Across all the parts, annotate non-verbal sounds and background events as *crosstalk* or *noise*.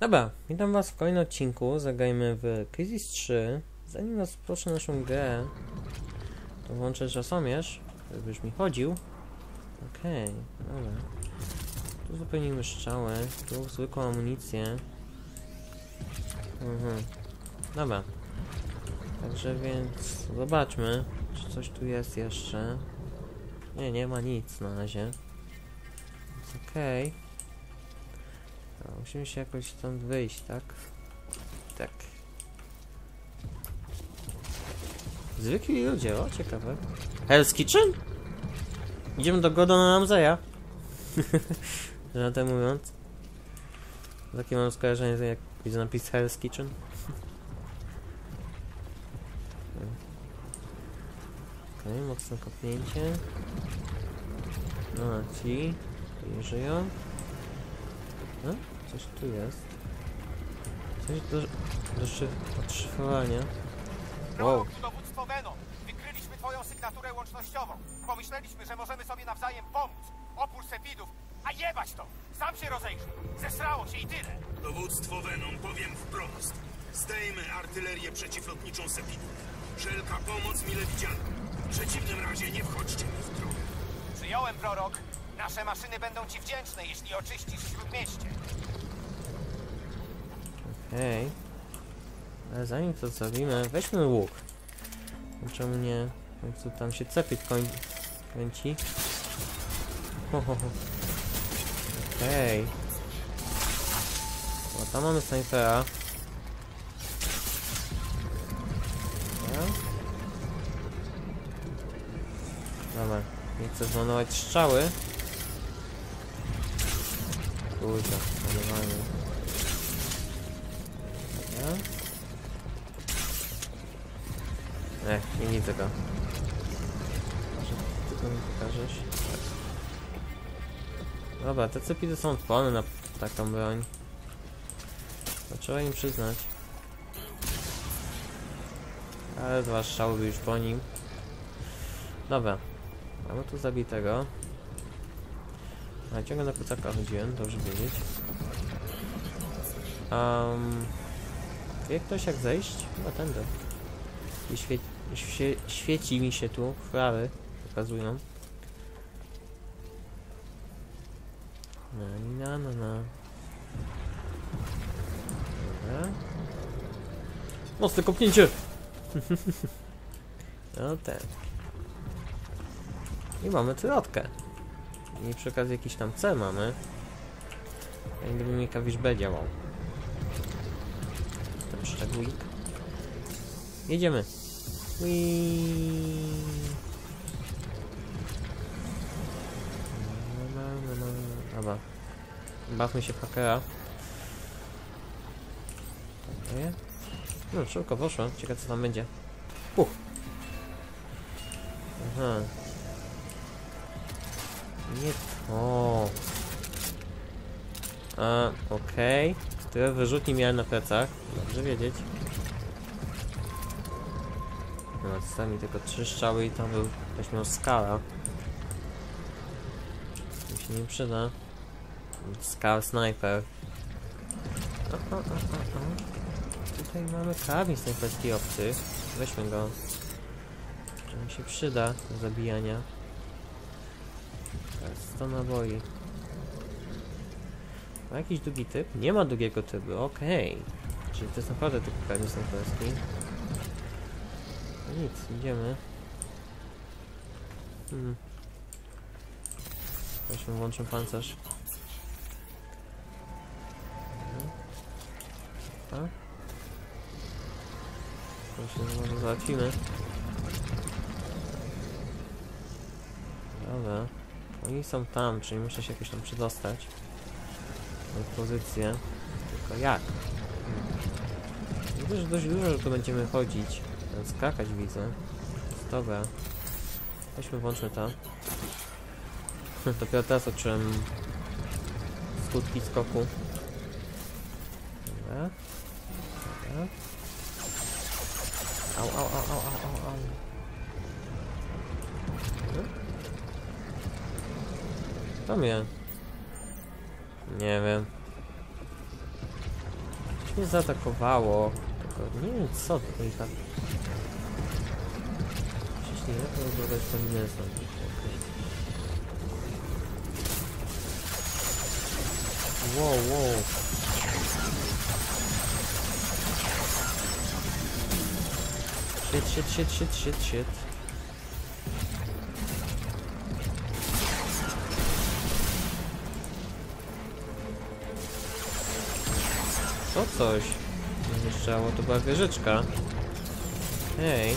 Dobra, witam was w kolejnym odcinku. Zagrajmy w Crisis 3. Zanim rozpocznę naszą grę, to włączę czasomierz, żeby mi chodził. Okej, dobra. Tu zapełnimy strzały, tu zwykłą amunicję. Mhm. Dobra. Także więc zobaczmy, czy coś tu jest jeszcze. Nie, nie ma nic na razie. Okej. No, musimy się jakoś stąd wyjść, tak? Tak. Zwykli ludzie, o ciekawe. Hell's Kitchen? Idziemy do Gordona Ramsaya. *laughs* Żartem mówiąc. Takie mam skojarzenie, jak widzę napis Hell's Kitchen. *laughs* Okej, okay, mocne kopnięcie. No, ci. Nie żyją. No, coś tu jest. Coś do, do szyf odszyfrowania. Wow. Dowództwo Venom. Wykryliśmy twoją sygnaturę łącznościową. Pomyśleliśmy, że możemy sobie nawzajem pomóc. Opór sepidów. A jebać to! Sam się rozejrzyj. Zesrało się i tyle. Dowództwo Venom powiem wprost. Zdejmę artylerię przeciwlotniczą Sepidów. Wszelka pomoc mile widziana. W przeciwnym razie nie wchodźcie mi w drogę. Przyjąłem, prorok. Nasze maszyny będą ci wdzięczne, jeśli oczyścisz śródmieście. Okej. Ale zanim to zrobimy, weźmy łuk. Czemu nie? W końcu tam się cepit koń... kręci. Okej. O, tam mamy snajpera. Dobra. Nie chcę zmarnować strzały. Kurde, panowanie. Dobra. Ech, nie widzę go. Może tylko mi pokażesz? Tak. Dobra, te cepidy są odporne na taką broń. To trzeba im przyznać. Ale dwa strzały już po nim. Dobra. Mamy tu zabitego. A ciągle na kucaka chodziłem, dobrze wiedzieć. Um, wie ktoś jak zejść? Chyba tędy. I świe świe świeci mi się tu, flary pokazują. Na, na, na, na. Dobra. Mocne kopnięcie! *laughs* no ten. I mamy trotkę. I przy okazji jakiś tam cel mamy. Jak gdyby mi kawisz B działał. Jedziemy. Whee. No, no, no, no. Dobra. Bawmy się w hakera. No, szybko poszło. Ciekawe co tam będzie. Puch. Aha. Nie to. A, okej. Okay. Tyle wyrzutni miałem na plecach. Dobrze wiedzieć. No, czasami tylko trzy i tam był ktoś miał skala. Mi się nie przyda. Skal sniper. O, o, o, o, o. Tutaj mamy karabin snajperski obcy. Weźmy go. Że mi się przyda do zabijania. Teraz 100 naboi. Ma jakiś długi typ? Nie ma długiego typu, okej. Czyli to jest naprawdę tylko karabin snajperski. No nic, idziemy. Hmm. Weźmy, włączmy pancerz. A? To się może załatwimy. Dobra. Oni są tam, czyli muszę się jakoś tam przedostać. Pozycję. Tylko jak? Widzę, że dość dużo, że tu będziemy chodzić. Skakać widzę. Dobra. Weźmy, włączmy to. *laughs* Dopiero teraz odczułem skutki skoku. Dobra. Dobra. Au, au, au, au, au, au. To mnie. Nie wiem. Mnie zaatakowało. Tylko nie wiem co tutaj tak. Przecież nie lepiej oglądać kombinezon. Wow, wow. Shit, shit, shit, shit, shit, shit. To coś. Zniszczało, to była wieżyczka. Hej.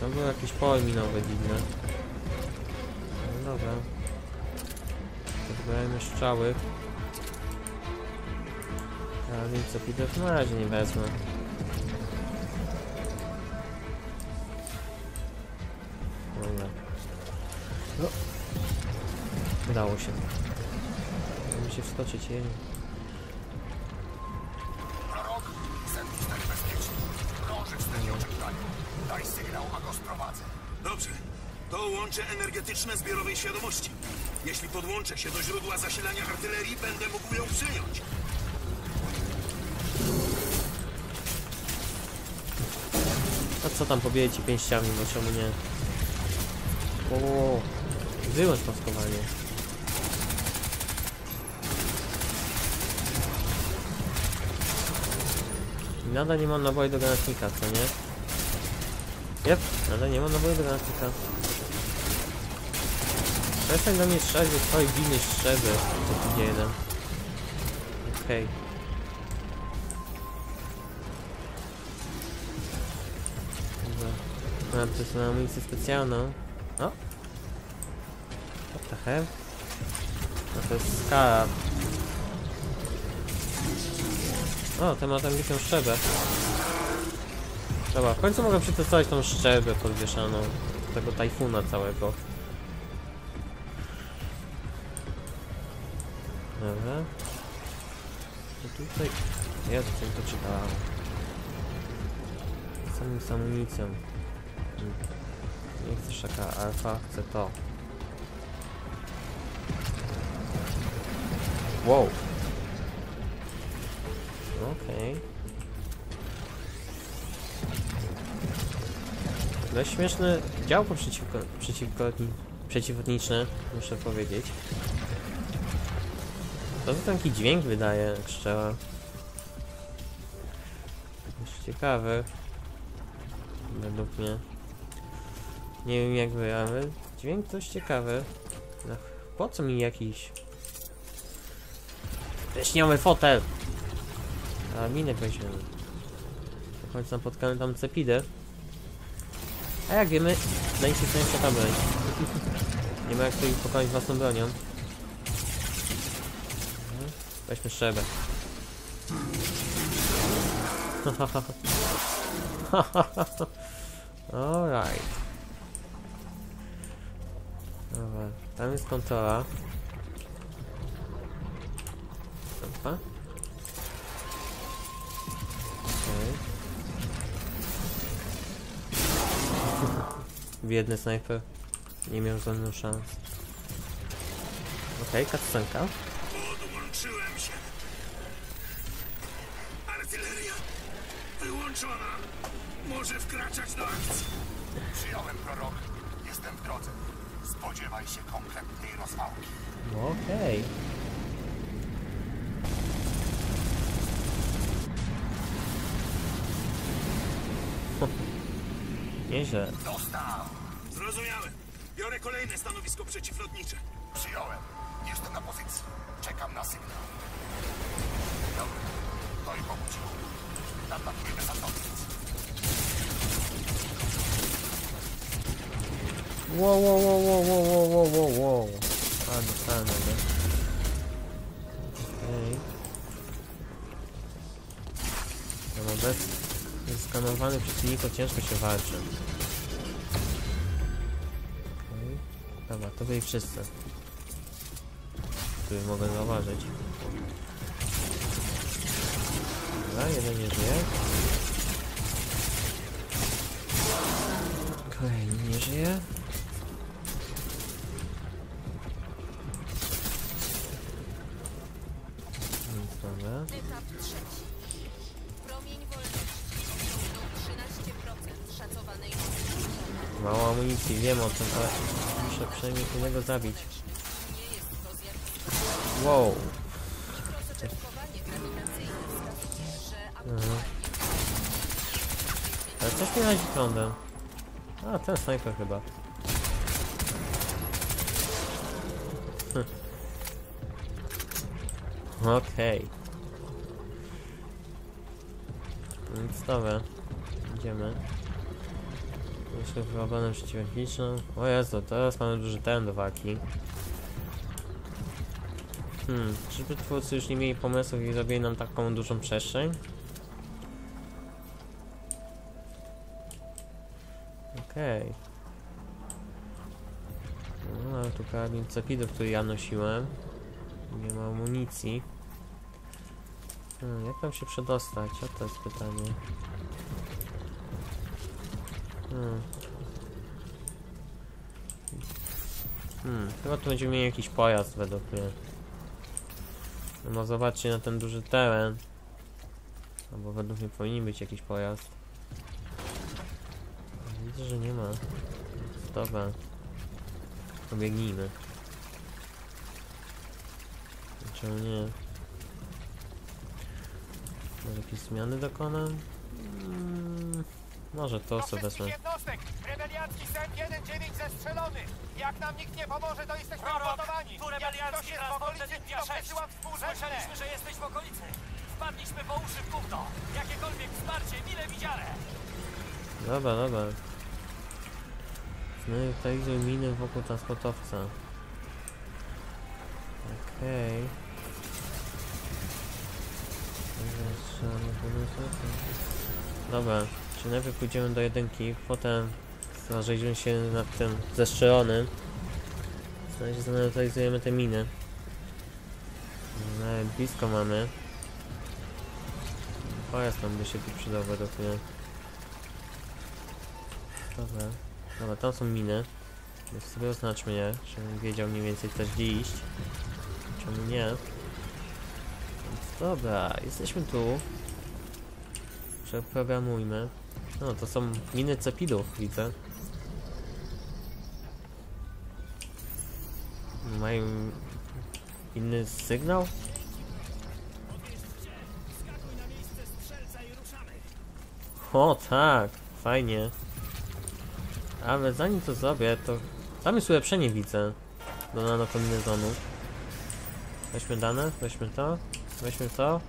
To było jakieś pole minowe dziwne. No dobra. Zbierajmy strzały. A więc co widzę na razie nie wezmę. Dobra. No. Udało się. Się wskoczyć jej. Prorok, zenit tak bezpieczny. Krąży w strefie oczekiwania. Daj sygnał, a go sprowadzę. Dobrze. To łącze energetyczne zbiorowej świadomości. Jeśli podłączę się do źródła zasilania artylerii, będę mógł ją przyjąć. A co tam pobije ci pięściami, bo czemu nie? O, wyłącz maskowanie. Nadal nie mam naboi do granatnika, co nie? Jep, nadal nie mam naboi do granatnika. Przestań do mnie strzelać, bo twojej winy strzelby. Co tu dzieje jeden? Okej. Dobra. Mam też na amunicję specjalną. O! What the hell? No to jest skala. O, ten ma tam wielką szczebę. Dobra, w końcu mogę przetestować tą szczebę podwieszaną. Tego tajfuna całego. Dobra. I tutaj... Co mi to czytałem. Samym z amunicją. Hmm. Nie chcę szaka alfa, chcę to. Wow. Dość śmieszne działko przeciwko, przeciwko, przeciwlotnicze, muszę powiedzieć. To to taki dźwięk wydaje, jak strzela. Dość ciekawy. Według mnie. Nie wiem jak wy, ale dźwięk dość ciekawy. No, po co mi jakiś... Leśniowy fotel! A minę weźmiemy. W końcu napotkamy tam cepidę. A jak wiemy, najsilniejsza ta broń. Nie ma jak to ich pokonać własną bronią. Mhm. Weźmy szczebę. *laughs* Alright. Dobra, tam jest kontrola. Biedny snajper. Nie miał żadnych szans. Okej, okay, cutscenka. Podłączyłem się. Artyleria wyłączona. Może wkraczać do akcji. Przyjąłem prorok. Jestem w drodze. Spodziewaj się konkretnej rozwałki. Okej. *laughs* Nieźle. Dostał! Zrozumiałem. Biorę kolejne stanowisko przeciwlotnicze. Przyjąłem. Jestem na pozycji. Czekam na sygnał. Dobra. To i pomóc. Natakujemy na noc. Wow, wow, wow, wow, wow, wow, wow, wow. A, dostałem, dobra. Zeskanowanych przeciwników ciężko się walczy. Okej. Dobra, to byli wszyscy. Których mogę zauważyć. Dobra, jeden nie żyje. Kolejny nie żyje. Amunicji, wiem o tym, ale muszę przynajmniej innego zabić. Wow. Mhm. Ale coś mi razi prądem. A, ten snajper chyba. Hm. Okej. Więc dobra. Idziemy. Jeszcze w obronę przeciwlotniczą. O Jezu, teraz mamy duży teren do walki. Hmm, czyżby twórcy już nie mieli pomysłów i zrobili nam taką dużą przestrzeń? Okej. No, mamy tu karabin cepidów, który ja nosiłem. Nie ma amunicji. Hmm, jak tam się przedostać? O to jest pytanie. Hmm. Hmm, chyba tu będziemy mieli jakiś pojazd według mnie. No zobaczcie na ten duży teren. Albo według mnie powinien być jakiś pojazd. Widzę, że nie ma. Dobra. Pobiegnijmy. Czemu nie? Może jakieś zmiany dokonam? Mm, może to Do sobie wezmę. jednostek! Rebeliancki SEP 1-9 zestrzelony! Jak nam nikt nie pomoże, to jesteśmy Prorok, ugotowani! tu Jak rebeliancki jest w transport okolicy, to 6. przesyłam współrzędne! Słyszeliśmy, że jesteś w okolicy. Wpadliśmy po uszy w gówno. Jakiekolwiek wsparcie, mile widziane. Dobra, dobra. Zneutralizuj miny wokół transportowca. Okej. Pomysły. Dobra, czy najpierw pójdziemy do jedynki, potem zarzejdziemy się nad tym zestrzelonym. Na razie zneutralizujemy te miny. Nawet blisko mamy. Pojazd nam by się tu przydał według mnie. Dobra. Dobra, tam są miny. Więc sobie oznaczmy je, żebym wiedział mniej więcej też gdzie iść. Czemu nie? Dobra, jesteśmy tu. Przeprogramujmy. No, to są miny cepidów, widzę. Mają inny sygnał? O tak, fajnie. Ale zanim to zrobię, to tam jest ulepszenie widzę do nanokombinezonu. Weźmy dane, weźmy to, weźmy to.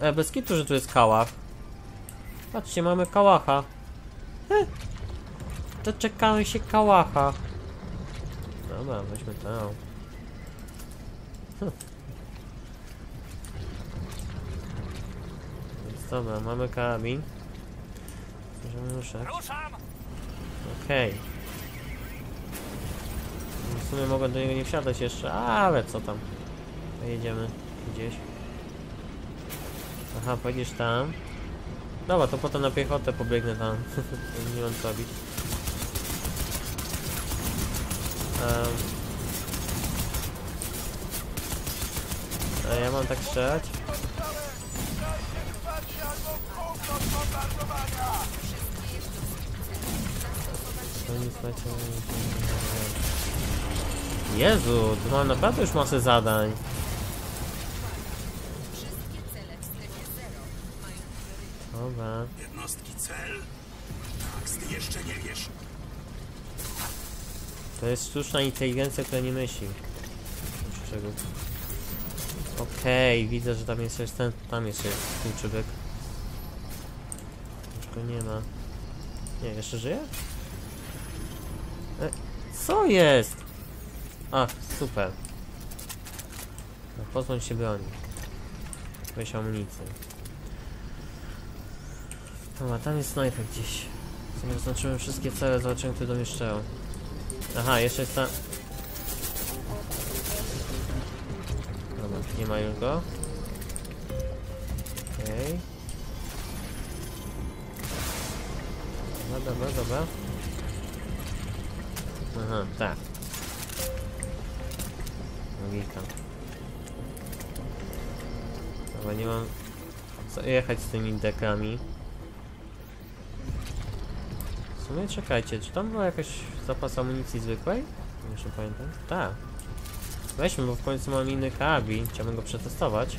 E, bez kitu, że tu jest kałach. Patrzcie, mamy kałacha. He. Doczekamy się kałacha. Dobra, weźmy to. Hm. Więc dobra, mamy karabin. Możemy ruszać. Okej. W sumie mogę do niego nie wsiadać jeszcze, ale co tam. Jedziemy gdzieś. Aha, pojedziesz tam. Dobra, to potem na piechotę pobiegnę tam. *laughs* nie mam co robić. Um. A ja mam tak strzelać? To. Jezu, tu mam naprawdę już masę zadań. Dobra. Jednostki cel? Tak, ty jeszcze nie wiesz. To jest sztuczna inteligencja, która nie myśli. Czego. Okej, widzę, że tam jest ten, tam jest jeszcze skurczybyk. Już go nie ma. Nie, jeszcze żyje? E, co jest? A, super. No, pozbądź się broni. Weź amunicję. Dobra, tam jest snajper gdzieś. Sobie oznaczyłem wszystkie cele, zobaczyłem, które domieszczają. Aha, jeszcze jest ta... Dobra, nie ma już go. Okej. Dobra, dobra, dobra. Aha, tak. Logika. Chyba nie mam co jechać z tymi dekami. Sumie czekajcie, czy tam była jakaś zapas amunicji zwykłej? Jeszcze pamiętam. Tak. Weźmy, bo w końcu mam inny karabin. Chciałbym go przetestować.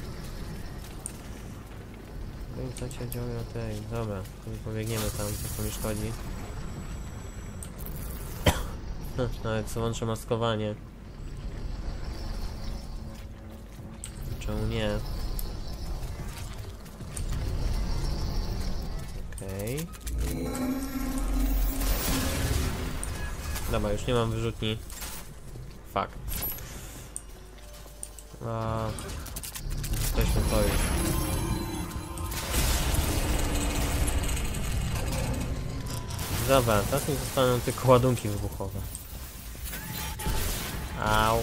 No i co się dzieje o tej? Dobra, nie pobiegniemy tam, co mi szkodzi. *coughs* Nawet co łączę maskowanie. Czemu nie? Okej. Dobra, już nie mam wyrzutni. Fuck. A... Jesteśmy to już. Dobra, teraz mi zostaną tylko ładunki wybuchowe. Au.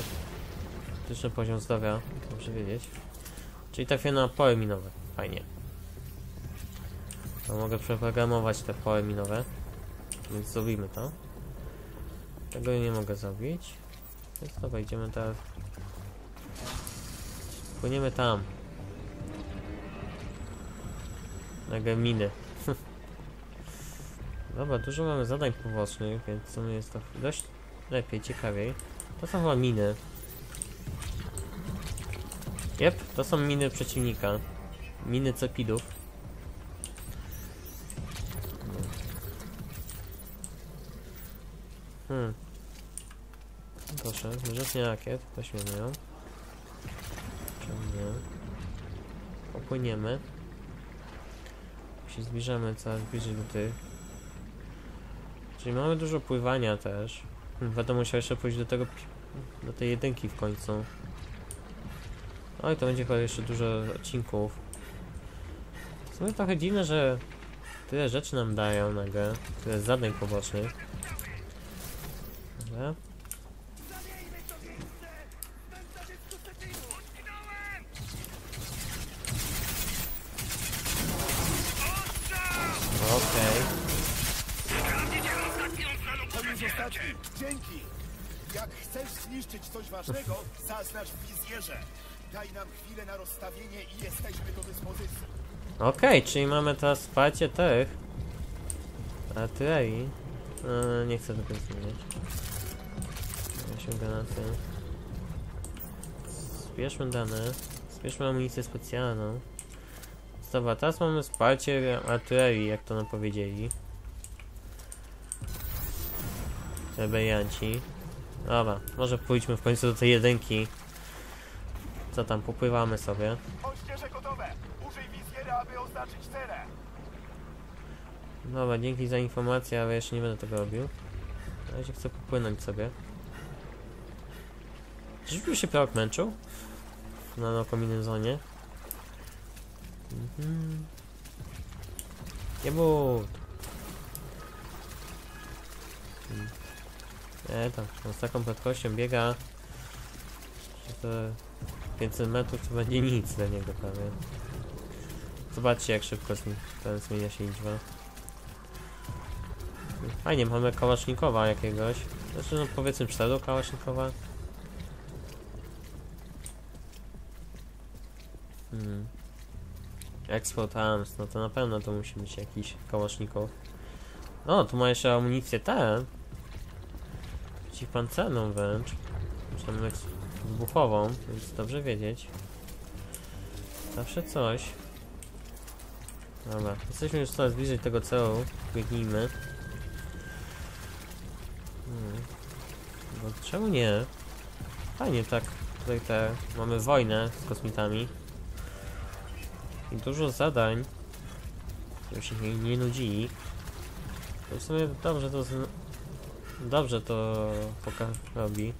Krytyczny poziom zdrowia, dobrze wiedzieć. Czyli trafię na poły minowe. Fajnie. To mogę przeprogramować te poły minowe. Więc zrobimy to. Tego nie mogę zrobić. Więc dobra, idziemy teraz. Płyniemy tam. Na geminy. *laughs* Dobra, dużo mamy zadań pobocznych, więc w sumie jest to dość lepiej, ciekawiej. To są chyba miny. Jep, to są miny przeciwnika. Miny cepidów. Hmm. Proszę, wyrzutnie rakiet, weźmiemy ją. Czemu nie? Popłyniemy. Się zbliżamy coraz bliżej do tych. Czyli mamy dużo pływania też. Hmm, Będę musiał jeszcze pójść do tego, do tej jedynki w końcu. Oj, to będzie chyba jeszcze dużo odcinków. W sumie trochę dziwne, że tyle rzeczy nam dają nagle. Tyle zadań pobocznych. Dobra. Okej. Dzięki. Jak chcesz zniszczyć coś ważnego, *laughs* zaznacz w wizjerze. Daj nam chwilę na rozstawienie i jesteśmy do dyspozycji. Okej, czyli mamy teraz wsparcie tych artylerii. Eee, nie chcę tego zmieniać. Weźmy granaty. Zbierzmy dane. Zbierzmy amunicję specjalną. Dobra, teraz mamy wsparcie artylerii, jak to nam powiedzieli. Rebelianci. Dobra, może pójdźmy w końcu do tej jedynki. Co tam, popływamy sobie. Oświeże gotowe. Użyj wizjera, aby oznaczyć celę. Dobra, dzięki za informację, ale jeszcze nie będę tego robił. Na razie chcę popłynąć sobie. Czyżby się prorok męczył? W nanokominnym zonie. Mhm. Nie but. Hmm. Nie tam, on z taką prędkością biega, że to 500 metrów to będzie nic dla niego prawie. Zobaczcie jak szybko ten zmienia się liczba. Fajnie, mamy kałasznikowa jakiegoś. Znaczy no powiedzmy pseudo kałasznikowa. Hmm. Export Arms, no to na pewno to musi być jakiś kałasznikow. O, tu ma jeszcze amunicję tę. Przeciwpancerną wręcz. Eks- wybuchową, więc dobrze wiedzieć. Zawsze coś. Dobra, jesteśmy już coraz bliżej tego celu. Biegnijmy. Hmm. Bo czemu nie? Fajnie tak. Tutaj te mamy wojnę z kosmitami. I dużo zadań. Żeby się nie, nie nudzili. To w sumie dobrze to z... Dobrze to poka robi.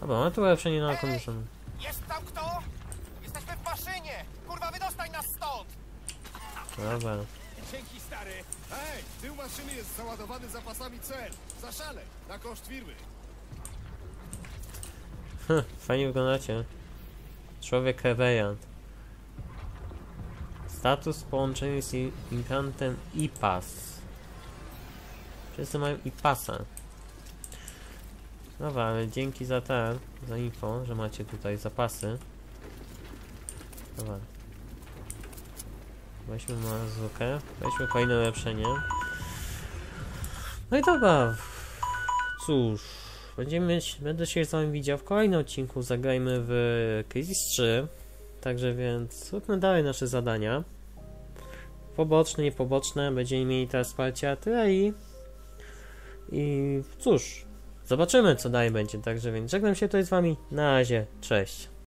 Dobra, mamy tu ulepszenie na condition. Jest tam kto? Jesteśmy w maszynie! Kurwa, wydostań nas stąd! Dobra. Dzięki, stary. Hej, tył maszyny jest załadowany zapasami cel. Zaszalej, na koszt firmy. Fajnie wyglądacie. Człowiek rebeliant. Status połączenia z implantem IPAS. Wszyscy mają IPASa. Dobra, ale dzięki za ten, za info, że macie tutaj zapasy. Dobra. Weźmy mazukę, weźmy kolejne ulepszenie. No i dobra. Cóż, będziemy, będę się z wami widział w kolejnym odcinku. Zagrajmy w Crisis 3. Także więc róbmy dalej nasze zadania. Poboczne, niepoboczne. Będziemy mieli teraz wsparcie tyle i... I cóż, zobaczymy co dalej będzie. Także więc żegnam się tutaj z wami. Na razie, cześć.